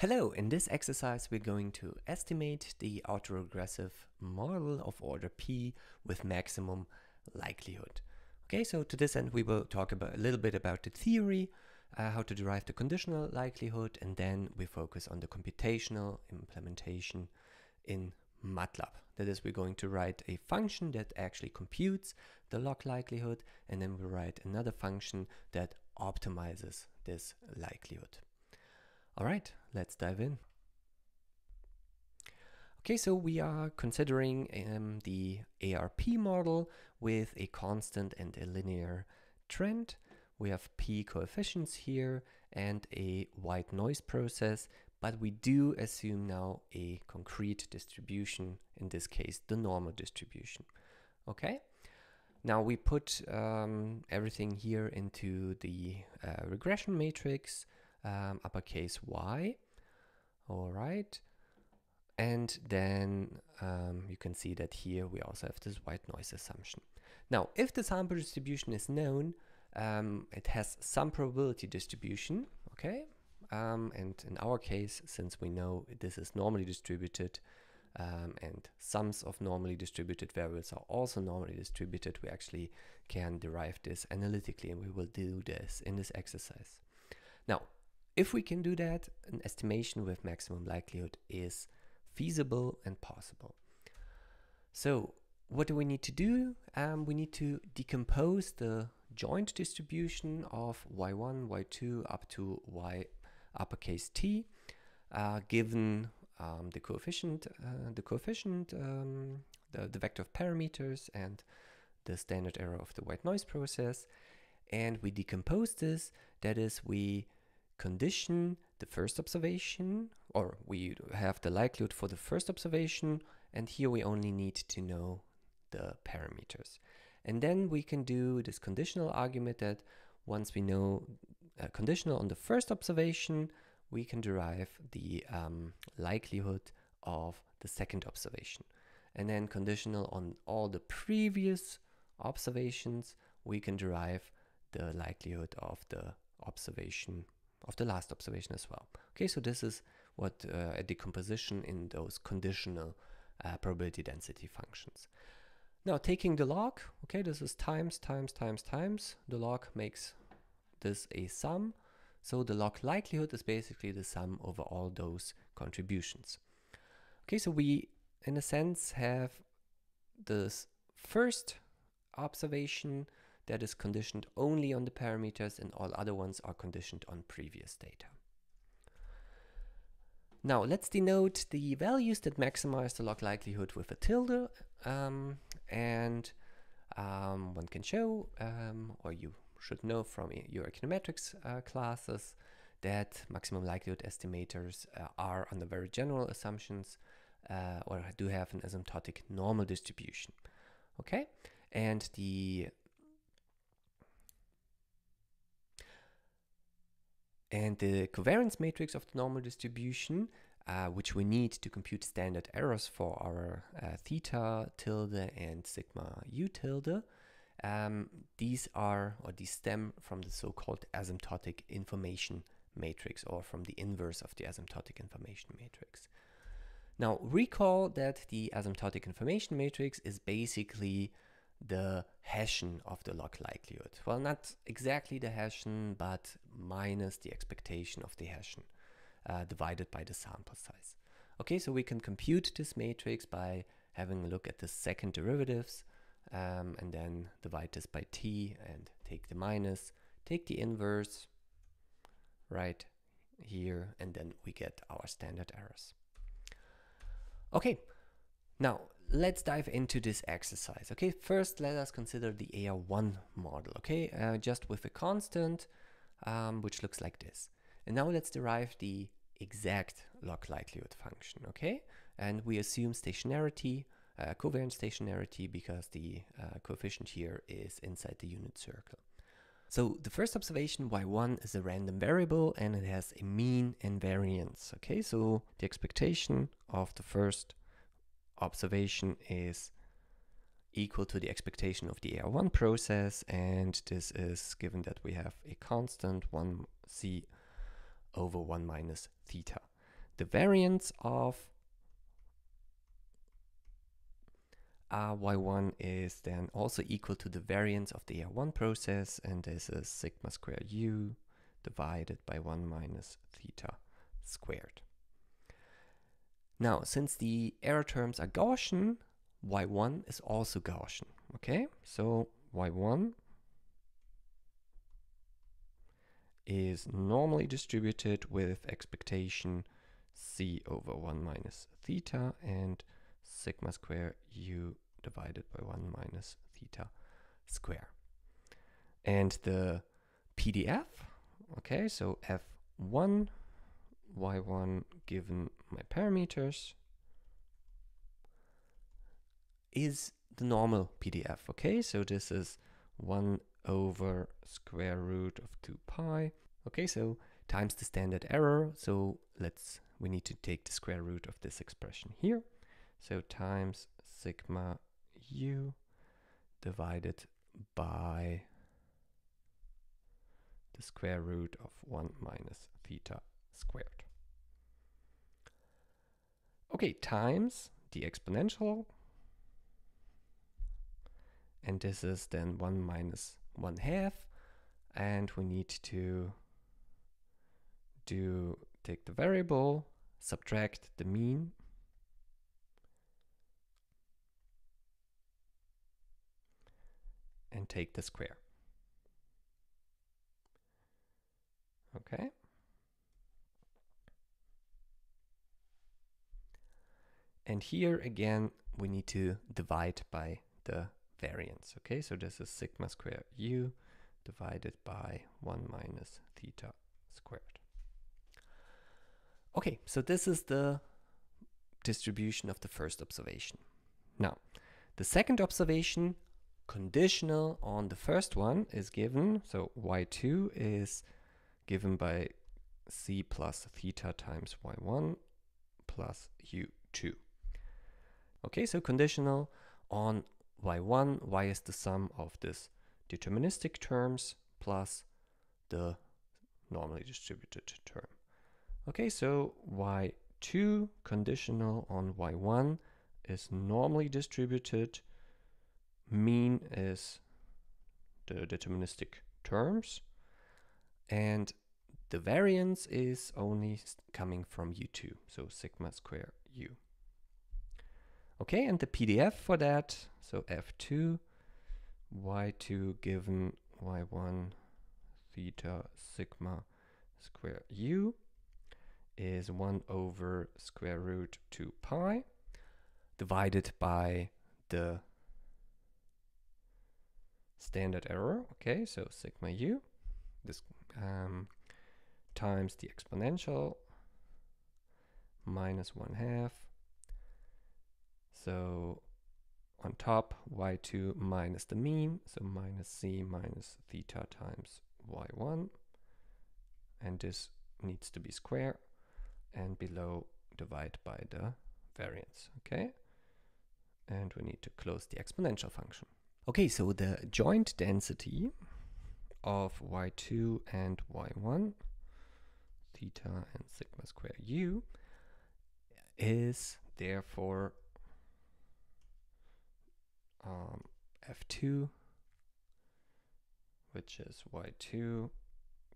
Hello, in this exercise we're going to estimate the autoregressive model of order p with maximum likelihood. Okay, so to this end we will talk about a little bit about the theory, uh, how to derive the conditional likelihood, and then we focus on the computational implementation in MATLAB. That is, we're going to write a function that actually computes the log likelihood, and then we write another function that optimizes this likelihood. All right, let's dive in. Okay, so we are considering um, the ARP model with a constant and a linear trend. We have p coefficients here and a white noise process, but we do assume now a concrete distribution, in this case, the normal distribution. Okay? Now we put um, everything here into the uh, regression matrix um, uppercase Y. All right. And then um, you can see that here we also have this white noise assumption. Now, if the sample distribution is known, um, it has some probability distribution, okay? Um, and in our case, since we know this is normally distributed um, and sums of normally distributed variables are also normally distributed, we actually can derive this analytically and we will do this in this exercise. Now, if we can do that, an estimation with maximum likelihood is feasible and possible. So what do we need to do? Um, we need to decompose the joint distribution of y1, y2 up to y uppercase t, uh, given um, the coefficient, uh, the coefficient, um, the, the vector of parameters and the standard error of the white noise process. And we decompose this, that is, we condition the first observation, or we have the likelihood for the first observation, and here we only need to know the parameters. And then we can do this conditional argument that once we know uh, conditional on the first observation, we can derive the um, likelihood of the second observation. And then conditional on all the previous observations, we can derive the likelihood of the observation of the last observation as well. Okay, so this is what uh, a decomposition in those conditional uh, probability density functions. Now taking the log, okay, this is times, times, times, times. The log makes this a sum. So the log likelihood is basically the sum over all those contributions. Okay, so we, in a sense, have this first observation that is conditioned only on the parameters and all other ones are conditioned on previous data. Now let's denote the values that maximize the log likelihood with a tilde um, and um, one can show um, or you should know from your econometrics uh, classes that maximum likelihood estimators uh, are under very general assumptions uh, or do have an asymptotic normal distribution. Okay, and the And the covariance matrix of the normal distribution, uh, which we need to compute standard errors for our uh, theta tilde and sigma u tilde, um, these are, or these stem from the so-called asymptotic information matrix or from the inverse of the asymptotic information matrix. Now recall that the asymptotic information matrix is basically the Hessian of the log likelihood. Well, not exactly the Hessian, but minus the expectation of the Hessian uh, divided by the sample size. Okay, so we can compute this matrix by having a look at the second derivatives um, and then divide this by t and take the minus, take the inverse right here, and then we get our standard errors. Okay, now let's dive into this exercise. Okay, first let us consider the AR1 model, okay, uh, just with a constant, um, which looks like this. And now let's derive the exact log likelihood function, okay? And we assume stationarity, uh, covariant stationarity, because the uh, coefficient here is inside the unit circle. So the first observation, y1, is a random variable and it has a mean and variance, okay? So the expectation of the first observation is equal to the expectation of the AR1 process and this is given that we have a constant 1c over 1 minus theta. the variance of uh, y1 is then also equal to the variance of the AR1 process, and this is sigma square u divided by 1 minus theta squared. Now, since the error terms are Gaussian, y1 is also Gaussian. Okay, so y1 is normally distributed with expectation c over 1 minus theta and sigma square u divided by 1 minus theta square. And the PDF, okay, so f1, y1 given my parameters is the normal PDF, okay? So this is 1 over square root of 2 pi. Okay, so times the standard error. So let's, we need to take the square root of this expression here. So times sigma u divided by the square root of 1 minus theta squared. Okay, times the exponential. And this is then 1 minus 1 half. And we need to do take the variable, subtract the mean. And take the square. Okay. And here again, we need to divide by the variance. Okay, so this is sigma square u divided by 1 minus theta squared. Okay, so this is the distribution of the first observation. Now, the second observation, conditional on the first one, is given. So y2 is given by c plus theta times y1 plus u2. Okay, so conditional on y1, y is the sum of this deterministic terms plus the normally distributed term. Okay, so y2 conditional on y1 is normally distributed. Mean is the deterministic terms. And the variance is only coming from u2, so sigma square u. Okay, and the PDF for that, so F2, Y2 given Y1 theta sigma square U is 1 over square root 2 pi divided by the standard error. Okay, so sigma u, this um, times the exponential minus 1 half so on top, y2 minus the mean, so minus c minus theta times y1. And this needs to be square. And below, divide by the variance, okay? And we need to close the exponential function. Okay, so the joint density of y2 and y1, theta and sigma square u, is therefore um, f2, which is y2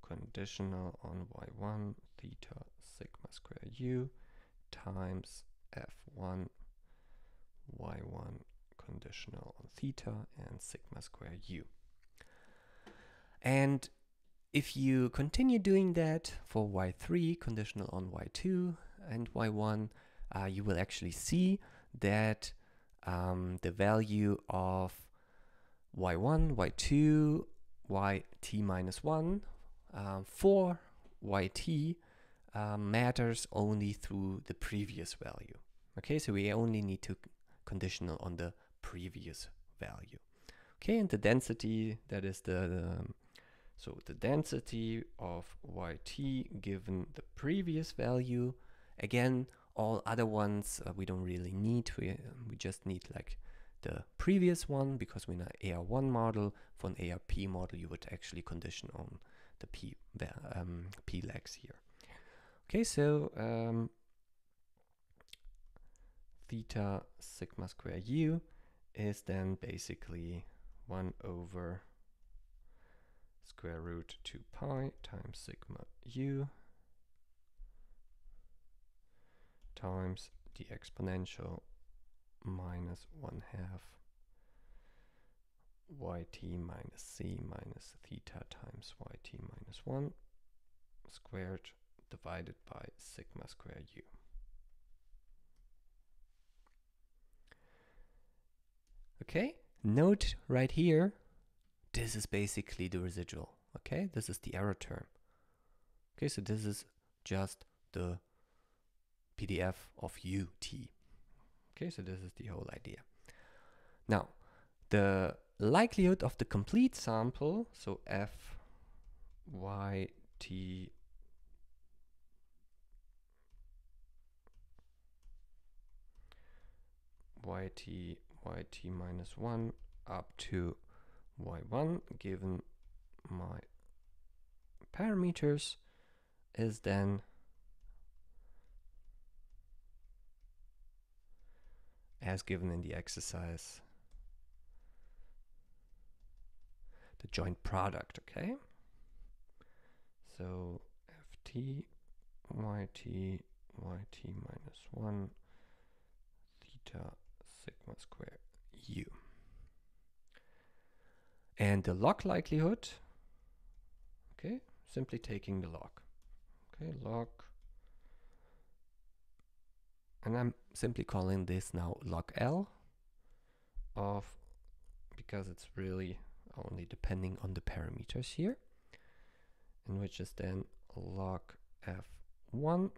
conditional on y1 theta sigma square u times f1 y1 conditional on theta and sigma square u. And if you continue doing that for y3 conditional on y2 and y1, uh, you will actually see that um, the value of y1, y2, yt minus 1 um, for yt um, matters only through the previous value. Okay, so we only need to conditional on the previous value. Okay, and the density, that is the, the so the density of yt given the previous value, again, all other ones uh, we don't really need. We, um, we just need like the previous one because we're in an AR1 model. For an ARP model, you would actually condition on the P, um, P legs here. Okay, so um, theta sigma square u is then basically 1 over square root 2 pi times sigma u times the exponential minus 1 half yt minus c minus theta times yt minus 1 squared divided by sigma square u. Okay, note right here, this is basically the residual. Okay, this is the error term. Okay, so this is just the PDF of UT. Okay, so this is the whole idea. Now, the likelihood of the complete sample, so F, Y, T, yt yt minus 1 up to y1 given my parameters is then as given in the exercise the joint product okay so ft yt yt minus 1 theta sigma square u. And the log likelihood, okay, simply taking the log. Okay, log, and I'm simply calling this now log L of, because it's really only depending on the parameters here, and which is then log f1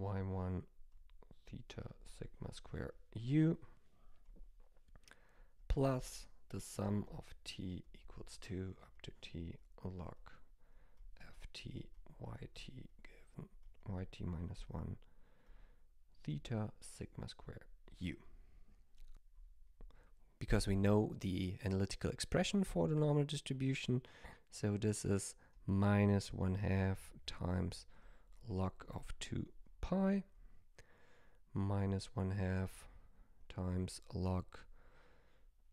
y1 theta sigma square u plus the sum of t equals 2 up to t log ft yt yt minus 1 theta sigma square u. Because we know the analytical expression for the normal distribution, so this is minus 1 half times log of 2 pi minus 1 half times log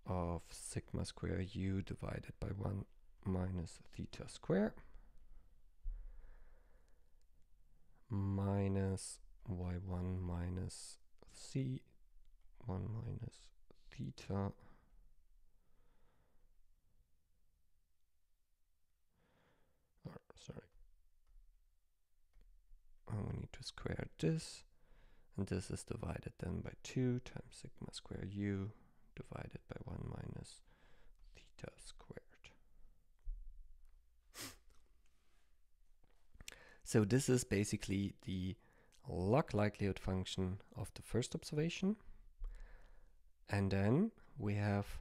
of sigma square u divided by 1 minus theta square minus y1 minus c 1 minus theta or sorry and we need to square this and this is divided then by 2 times sigma square u divided by 1 minus theta squared. So this is basically the log likelihood function of the first observation. And then we have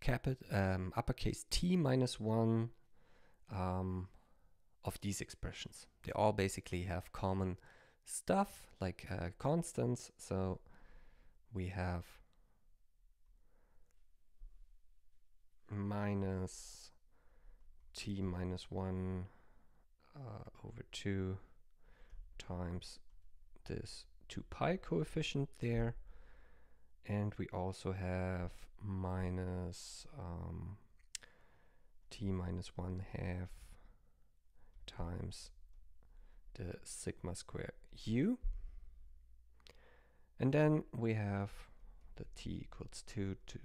capit um, uppercase t minus 1 um, of these expressions. They all basically have common stuff like uh, constants. So we have minus t minus 1 uh, over 2 times this 2 pi coefficient there. And we also have minus um, t minus 1 half times the sigma square u. And then we have the t equals 2 to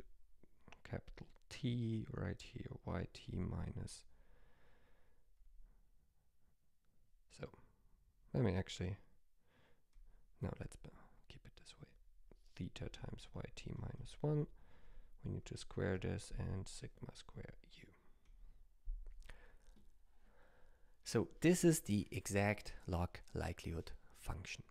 capital T right here, yt minus. So let me actually, now let's keep it this way. Theta times yt minus 1. We need to square this and sigma square u. So this is the exact log likelihood function.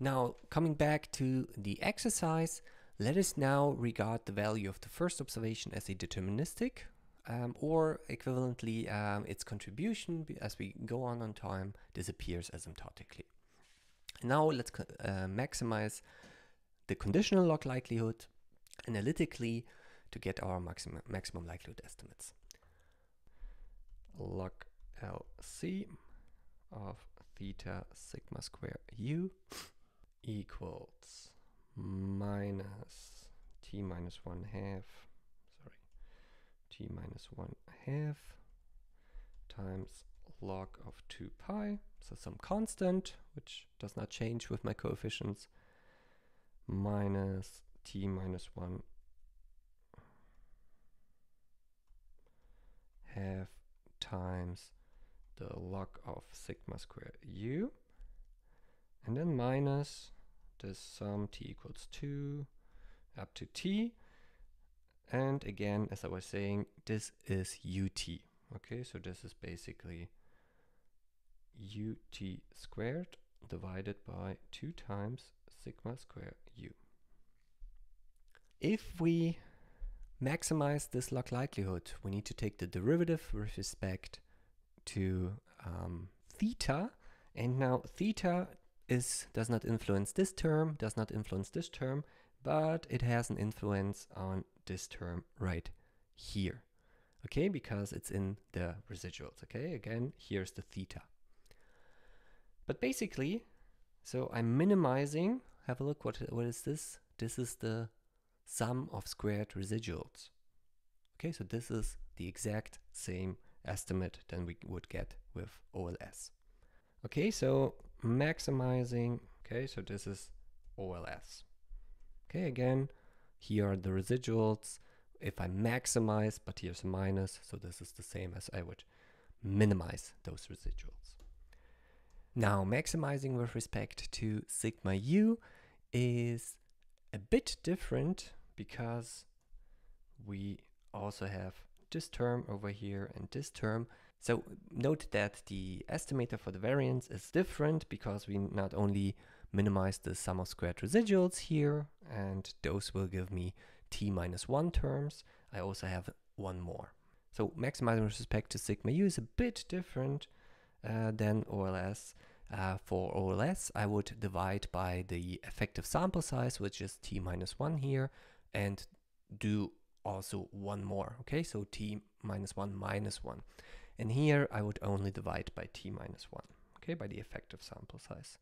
Now coming back to the exercise, let us now regard the value of the first observation as a deterministic um, or equivalently um, its contribution as we go on on time disappears asymptotically. Now let's uh, maximize the conditional log likelihood analytically to get our maximum, maximum likelihood estimates log LC of theta sigma square u equals minus t minus 1 half, t minus 1 half times log of 2 pi, so some constant, which does not change with my coefficients, minus t minus 1 half times the log of sigma squared u and then minus the sum t equals 2 up to t and again as I was saying this is ut okay so this is basically ut squared divided by 2 times sigma square u. If we maximize this log likelihood, we need to take the derivative with respect to um, theta. And now theta is does not influence this term, does not influence this term, but it has an influence on this term right here. Okay, because it's in the residuals. Okay, again, here's the theta. But basically, so I'm minimizing, have a look, what, what is this? This is the sum of squared residuals. Okay, so this is the exact same estimate than we would get with OLS. Okay, so maximizing, okay, so this is OLS. Okay, again, here are the residuals. If I maximize, but here's a minus, so this is the same as I would minimize those residuals. Now, maximizing with respect to sigma u is a bit different because we also have this term over here and this term. So note that the estimator for the variance is different because we not only minimize the sum of squared residuals here, and those will give me t minus 1 terms. I also have one more. So maximizing with respect to sigma u is a bit different uh, than OLS. Uh, for OLS, I would divide by the effective sample size, which is t minus 1 here, and do also one more. Okay, so t minus 1 minus 1. And here I would only divide by t minus 1, okay, by the effective sample size.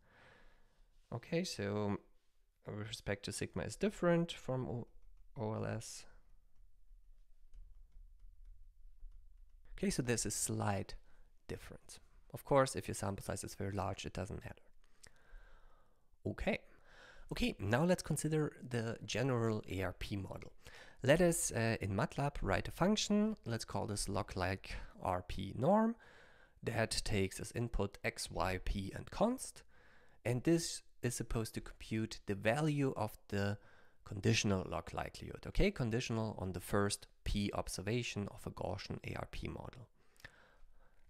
Okay, so with respect to sigma is different from o OLS. Okay, so there's a slight difference. Of course, if your sample size is very large, it doesn't matter. Okay. Okay, now let's consider the general ARP model. Let us, uh, in MATLAB, write a function. Let's call this log-like RP norm that takes as input x, y, p, and const. And this is supposed to compute the value of the conditional log likelihood. Okay, conditional on the first p observation of a Gaussian ARP model.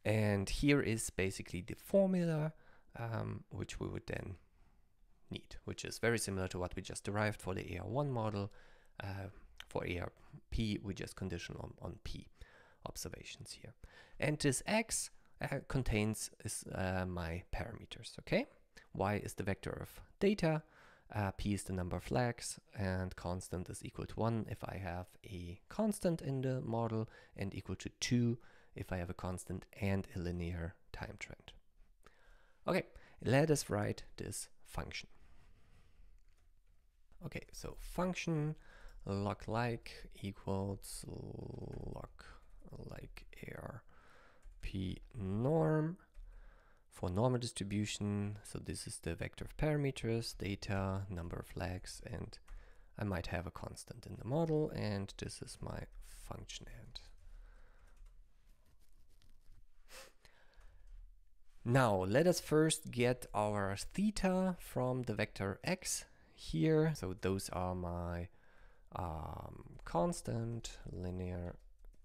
And here is basically the formula um, which we would then need, which is very similar to what we just derived for the AR1 model. Uh, for ARP, we just condition on, on P observations here. And this X uh, contains is, uh, my parameters, okay? Y is the vector of data, uh, P is the number of lags, and constant is equal to 1 if I have a constant in the model, and equal to 2 if I have a constant and a linear time trend. Okay, let us write this function. Okay, so function log like equals log like ARP norm for normal distribution. So this is the vector of parameters, data, number of lags, and I might have a constant in the model, and this is my function end. Now, let us first get our theta from the vector x here. So those are my um, constant, linear,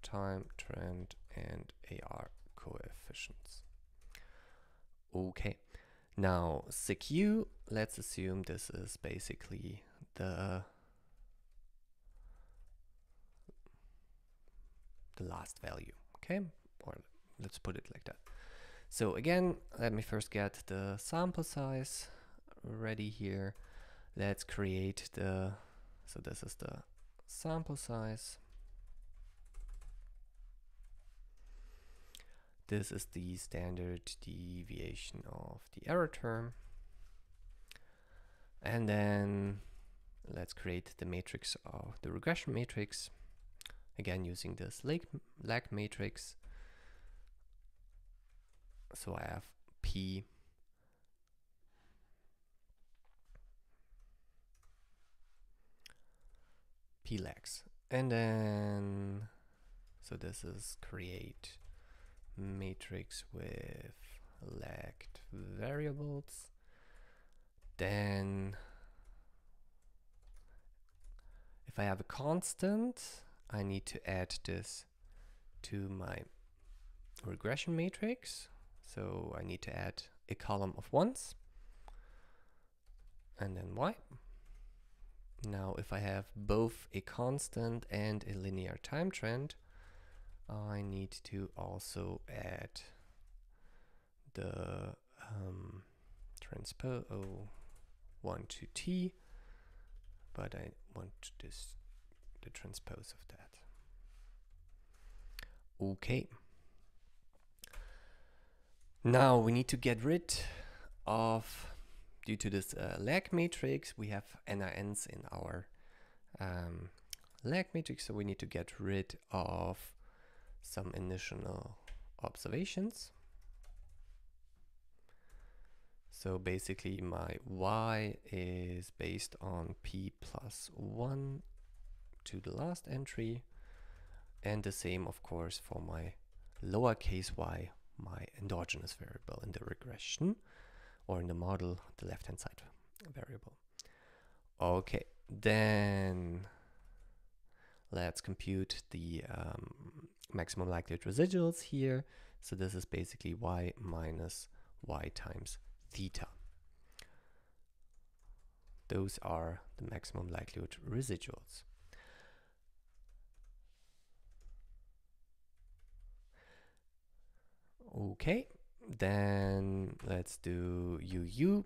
time, trend, and AR coefficients. Okay, now u, let's assume this is basically the the last value, okay? Or let's put it like that. So again, let me first get the sample size ready here. Let's create the so this is the sample size. This is the standard deviation of the error term. And then let's create the matrix of the regression matrix. Again, using this lag, lag matrix. So I have P P lags. And then, so this is create matrix with lagged variables. Then if I have a constant, I need to add this to my regression matrix. So I need to add a column of ones and then y. Now if I have both a constant and a linear time trend, I need to also add the um, transpose oh, 1 to t, but I want this the transpose of that. Okay. Now we need to get rid of, due to this uh, lag matrix, we have NaNs in our um, lag matrix, so we need to get rid of some initial observations. So basically my y is based on p plus 1 to the last entry and the same of course for my lowercase y, my endogenous variable in the regression or in the model, the left hand side variable. Okay, then let's compute the um, maximum likelihood residuals here. So this is basically y minus y times theta. Those are the maximum likelihood residuals. Okay, then let's do UU,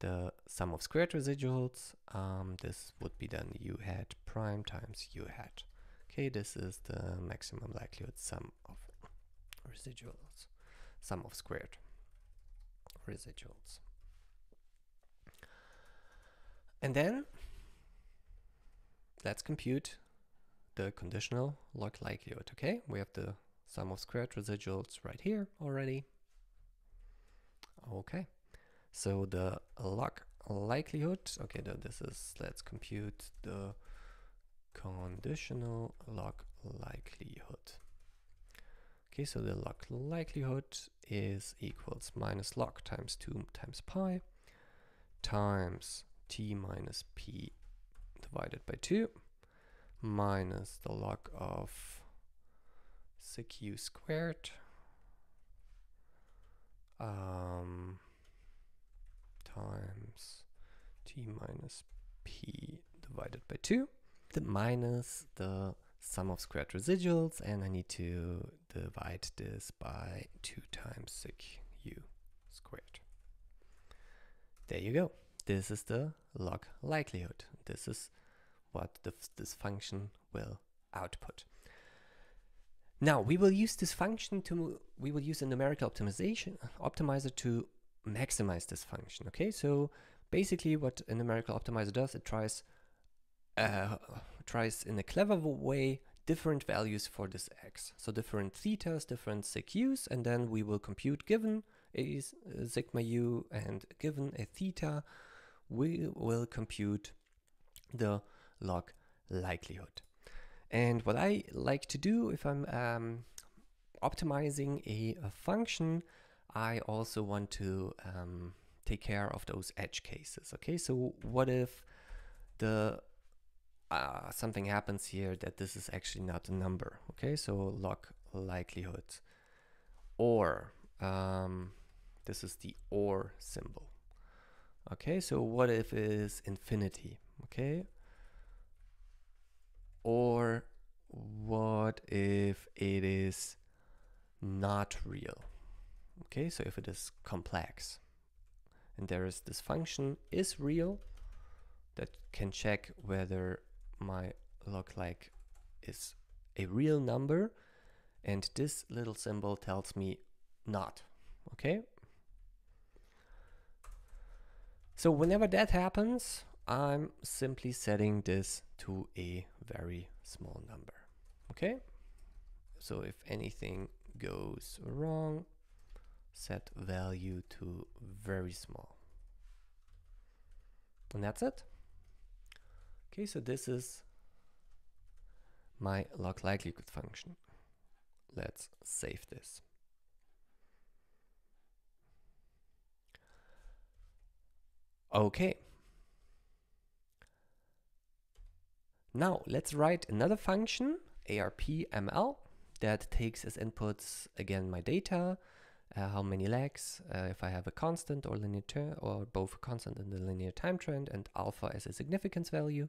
the sum of squared residuals. Um, this would be then U hat prime times U hat. Okay, this is the maximum likelihood sum of residuals, sum of squared residuals. And then let's compute the conditional log likelihood. Okay, we have the sum of squared residuals right here already. Okay, so the log likelihood, okay, this is, let's compute the conditional log likelihood. Okay, so the log likelihood is equals minus log times 2 times pi times t minus p divided by 2 minus the log of sec u squared um, times t minus p divided by 2 the minus the sum of squared residuals and I need to divide this by 2 times sec u squared. There you go. This is the log likelihood. This is what the, this function will output. Now we will use this function to, we will use a numerical optimization optimizer to maximize this function. Okay, so basically what a numerical optimizer does, it tries uh, tries in a clever way different values for this x. So different thetas, different sec u's, and then we will compute given a sigma u and given a theta, we will compute the log likelihood. And what I like to do if I'm um, optimizing a, a, function, I also want to um, take care of those edge cases. Okay, so what if the uh, something happens here that this is actually not a number. Okay, so log likelihood. Or um, this is the or symbol. Okay, so what if it is infinity? Okay. Or what if it is not real? Okay, so if it is complex and there is this function is real that can check whether my log like is a real number and this little symbol tells me not. Okay. So whenever that happens, I'm simply setting this to a very small number. Okay. So if anything goes wrong, set value to very small. And that's it. Okay, so this is my log likelihood function. Let's save this. Okay. Now let's write another function, arpml, that takes as inputs again my data, uh, how many legs, uh, if I have a constant or linear term, or both a constant and a linear time trend, and alpha as a significance value.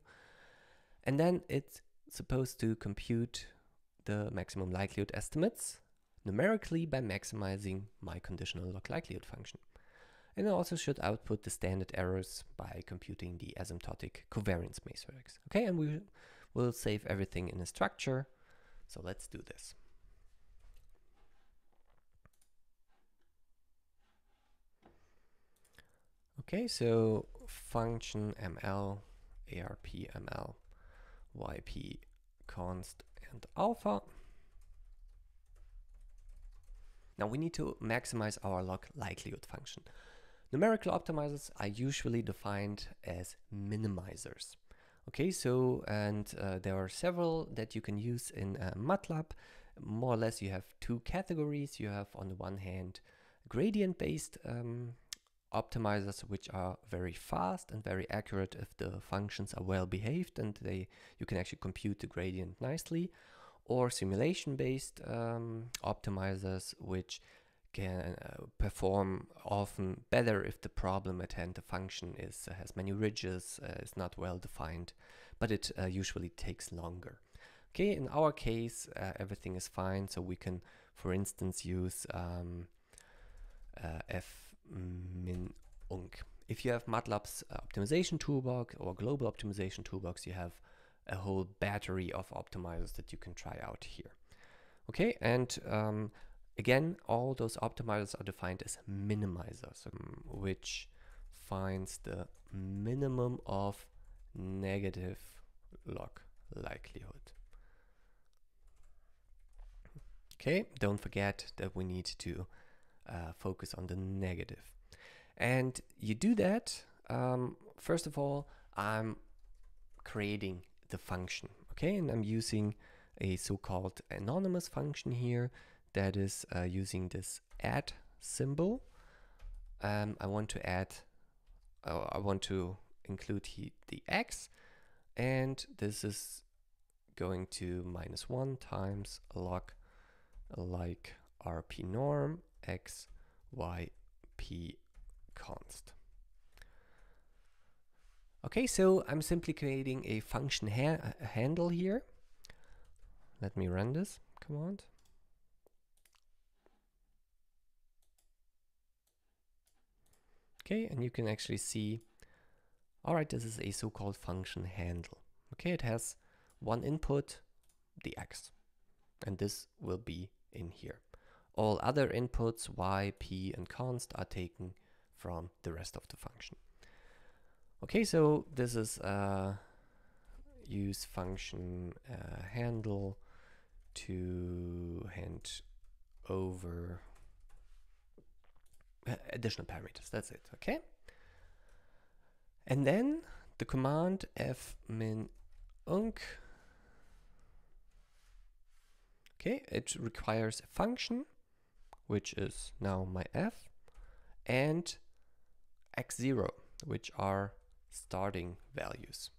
And then it's supposed to compute the maximum likelihood estimates numerically by maximizing my conditional log likelihood function. And it also should output the standard errors by computing the asymptotic covariance matrix. Okay, and we will save everything in a structure. So let's do this. Okay, so function ml, arp ml, yp const and alpha. Now we need to maximize our log likelihood function. Numerical optimizers are usually defined as minimizers. Okay, so and uh, there are several that you can use in uh, MATLAB. More or less, you have two categories. You have on the one hand gradient-based um, optimizers which are very fast and very accurate if the functions are well behaved and they you can actually compute the gradient nicely or simulation based um, optimizers which can uh, perform often better if the problem at hand the function is uh, has many ridges uh, is not well defined but it uh, usually takes longer. Okay in our case uh, everything is fine so we can for instance use um, uh, f min unc. If you have MATLAB's uh, optimization toolbox or global optimization toolbox, you have a whole battery of optimizers that you can try out here. Okay, and um, again, all those optimizers are defined as minimizers, um, which finds the minimum of negative log likelihood. Okay, don't forget that we need to uh, focus on the negative. And you do that, um, first of all, I'm creating the function, okay? And I'm using a so-called anonymous function here that is uh, using this add symbol. Um, I want to add, uh, I want to include the x, and this is going to minus 1 times log like rp norm x, y, p const. Okay, so I'm simply creating a function ha handle here. Let me run this command. Okay, and you can actually see, all right, this is a so-called function handle. Okay, it has one input, the x, and this will be in here. All other inputs, y, p, and const are taken from the rest of the function. Okay, so this is a use function uh, handle to hand over uh, additional parameters. That's it, okay? And then the command fmin unc. Okay, it requires a function which is now my f, and x0, which are starting values.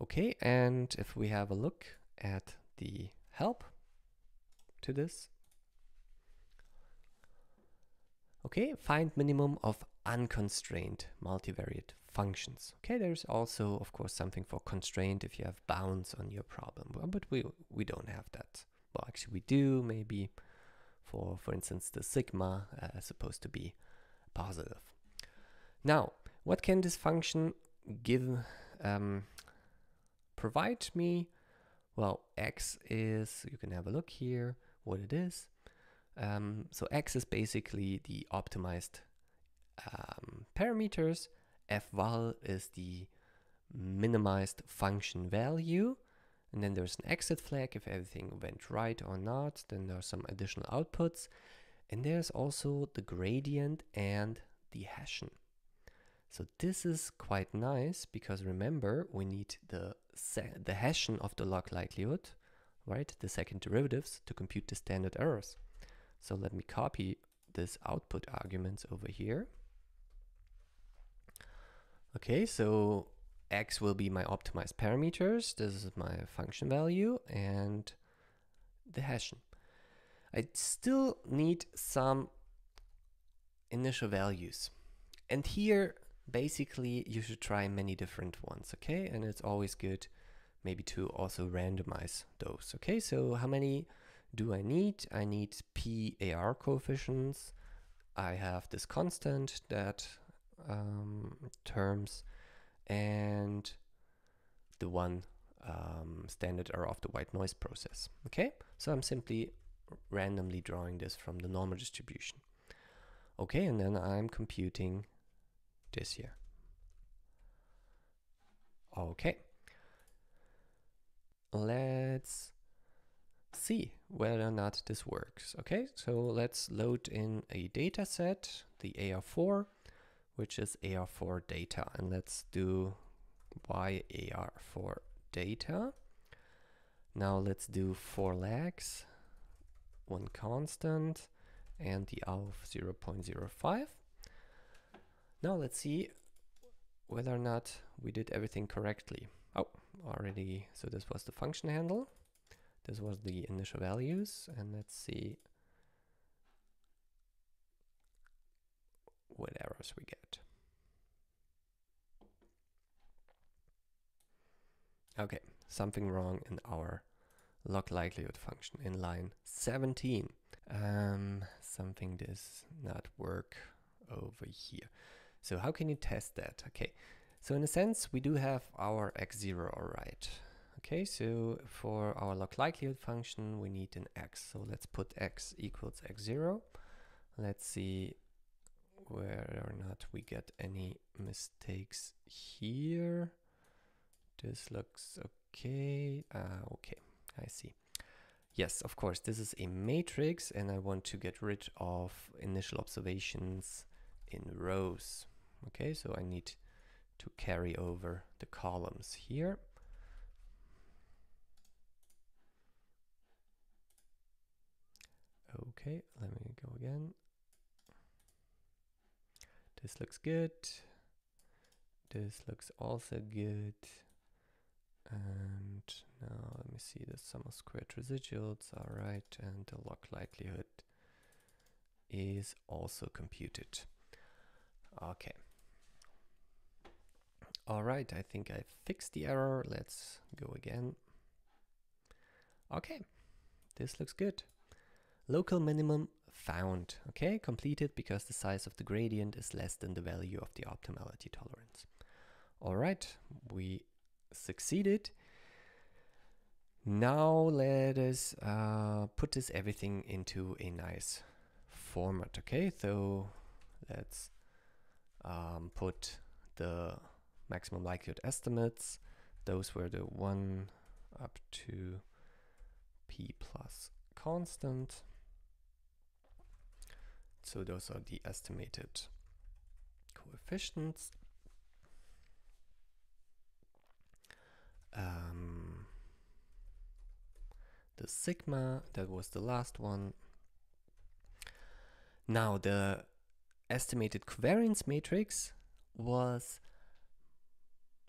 Okay, and if we have a look at the help to this, okay, find minimum of unconstrained multivariate functions. Okay, there's also, of course, something for constraint if you have bounds on your problem, but we, we don't have that. Well, actually we do, maybe for, for instance, the sigma uh, supposed to be positive. Now, what can this function give, um, provide me? Well, x is, you can have a look here, what it is. Um, so x is basically the optimized um, parameters. fval is the minimized function value. And then there's an exit flag if everything went right or not. Then there are some additional outputs. And there's also the gradient and the Hessian. So this is quite nice because remember we need the the Hessian of the log likelihood, right? The second derivatives to compute the standard errors. So let me copy this output arguments over here. Okay, so x will be my optimized parameters. This is my function value and the Hessian. I still need some initial values. And here, basically, you should try many different ones, okay? And it's always good maybe to also randomize those, okay? So how many do I need? I need PAR coefficients. I have this constant that um, terms and the one um, standard error of the white noise process. Okay, so I'm simply randomly drawing this from the normal distribution. Okay, and then I'm computing this here. Okay. Let's see whether or not this works. Okay, so let's load in a data set, the AR4, which is AR4 data. And let's do YAR4 data. Now let's do four lags, one constant, and the of 0.05. Now let's see whether or not we did everything correctly. Oh, already, so this was the function handle. This was the initial values, and let's see what errors we get. Okay, something wrong in our log likelihood function in line 17. Um, something does not work over here. So how can you test that? Okay, so in a sense, we do have our x0 all right. Okay, so for our log likelihood function, we need an x. So let's put x equals x0. Let's see whether or not we get any mistakes here. This looks okay. Ah, okay, I see. Yes, of course, this is a matrix and I want to get rid of initial observations in rows. Okay, so I need to carry over the columns here. Okay, let me go again. This looks good. This looks also good. And now let me see the sum of squared residuals. All right, and the log likelihood is also computed. Okay. All right, I think I fixed the error. Let's go again. Okay, this looks good. Local minimum found. Okay, completed because the size of the gradient is less than the value of the optimality tolerance. All right, we succeeded. Now let us uh, put this everything into a nice format. Okay, so let's um, put the maximum likelihood estimates. Those were the one up to p plus constant. So those are the estimated coefficients. Um, the sigma, that was the last one. Now the estimated covariance matrix was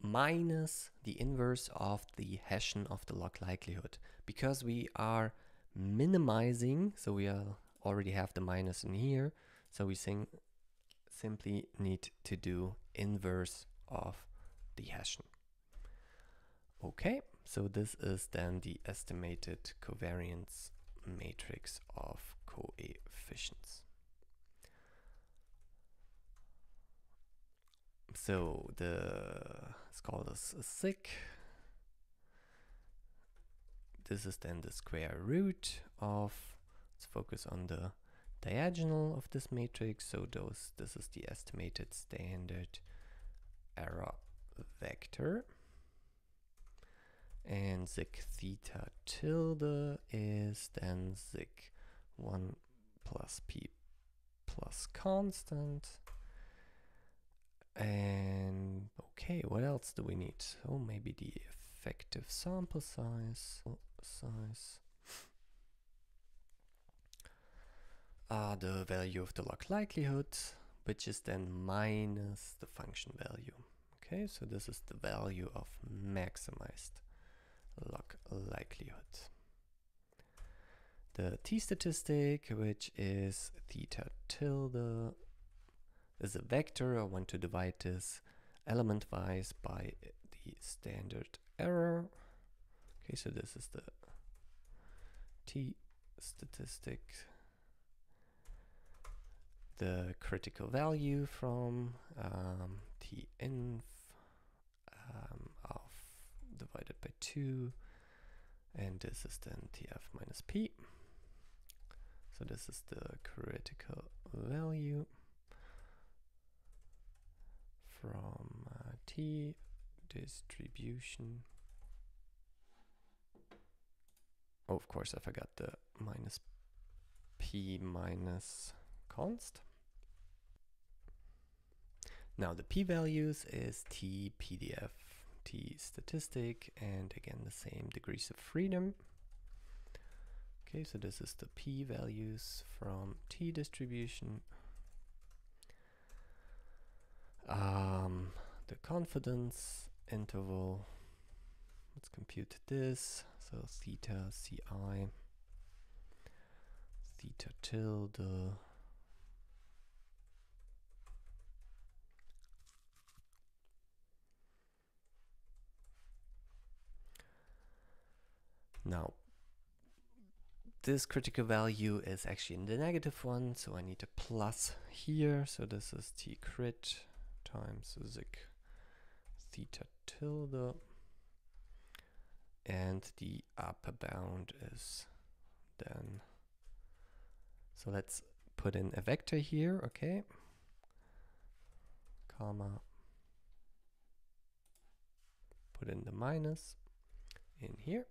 minus the inverse of the Hessian of the log likelihood because we are minimizing, so we are already have the minus in here. So we sing, simply need to do inverse of the Hessian. Okay, so this is then the estimated covariance matrix of coefficients. So the, let's call this a. This is then the square root of let's focus on the diagonal of this matrix. So those this is the estimated standard error vector. And sig theta tilde is then sig 1 plus p plus constant. And okay, what else do we need? Oh, maybe the effective sample size. Size. Uh, the value of the log likelihood, which is then minus the function value. Okay, so this is the value of maximized log likelihood. The t-statistic, which is theta tilde, is a vector. I want to divide this element-wise by the standard error. Okay, so this is the t-statistic. The critical value from um, um, of divided by 2 and this is then tf minus p. So this is the critical value from uh, t distribution. Oh of course I forgot the minus p minus const now the p-values is t PDF t statistic and again the same degrees of freedom. Okay, so this is the p-values from t distribution. Um, the confidence interval, let's compute this. So theta ci, theta tilde, Now, this critical value is actually in the negative one, so I need a plus here. So this is t crit times sig theta tilde. And the upper bound is then, so let's put in a vector here, okay? Comma, put in the minus in here.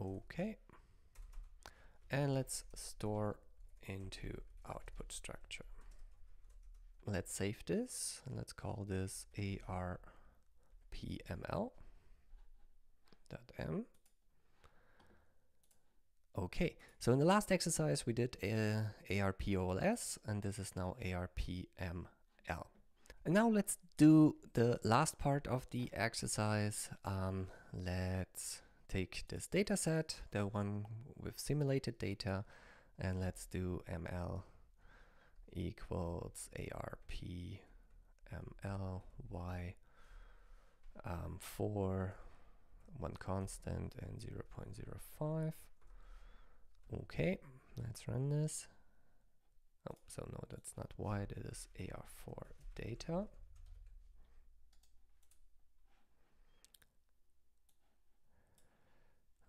Okay. And let's store into output structure. Let's save this and let's call this arpml.m. Okay, so in the last exercise we did uh, ARPOLS and this is now ARPML. And now let's do the last part of the exercise. Um, let's take this data set, the one with simulated data, and let's do ml equals arp ml y um, 4 one constant and 0 0.05 okay let's run this. Oh so no that's not y that is ar4 data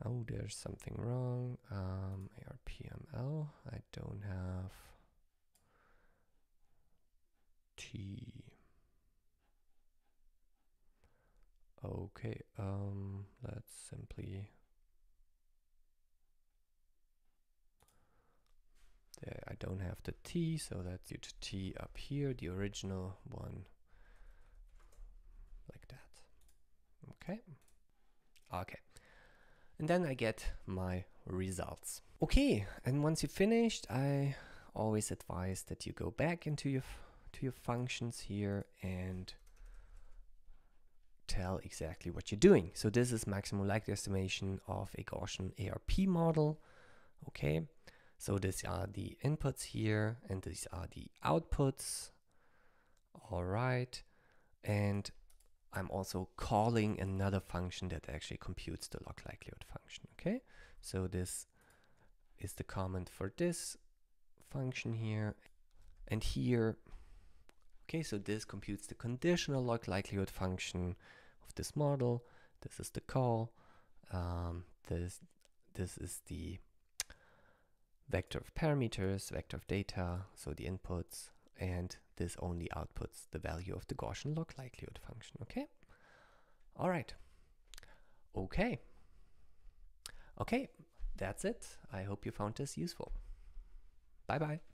Oh, there's something wrong. Um, ARPML. I don't have T. Okay, um, let's simply. I don't have the T, so that's due to T up here, the original one, like that. Okay. Okay and then I get my results. Okay, and once you've finished, I always advise that you go back into your to your functions here and tell exactly what you're doing. So this is maximum likelihood estimation of a Gaussian ARP model. Okay, so these are the inputs here and these are the outputs. All right, and I'm also calling another function that actually computes the log likelihood function. Okay, so this is the comment for this function here. And here, okay, so this computes the conditional log likelihood function of this model. This is the call. Um, this, this is the vector of parameters, vector of data, so the inputs, and this only outputs the value of the Gaussian log likelihood function, okay? All right. Okay. Okay, that's it. I hope you found this useful. Bye bye.